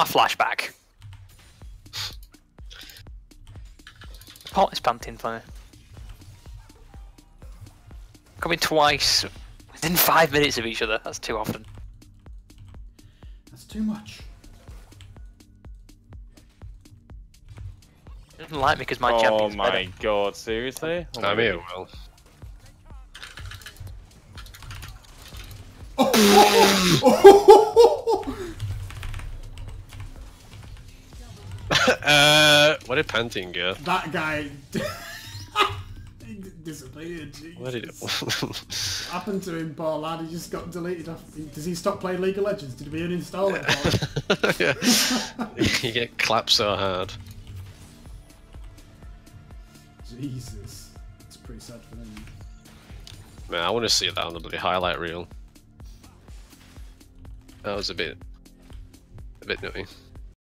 my flashback. Pot is panting for me. Coming twice within five minutes of each other. That's too often. That's too much. He doesn't like me because my Oh champion's my better. god, seriously? Oh I'm my here, God. Will. uh, where did Pantheon go? that guy disappeared. What did it? Happened to him, poor lad? He just got deleted off. Does he stop playing League of Legends? Did we uninstall it? yeah. you get clapped so hard. Jesus, it's pretty sad for them. Man, I want to see that on the bloody highlight reel. That was a bit, a bit nutty.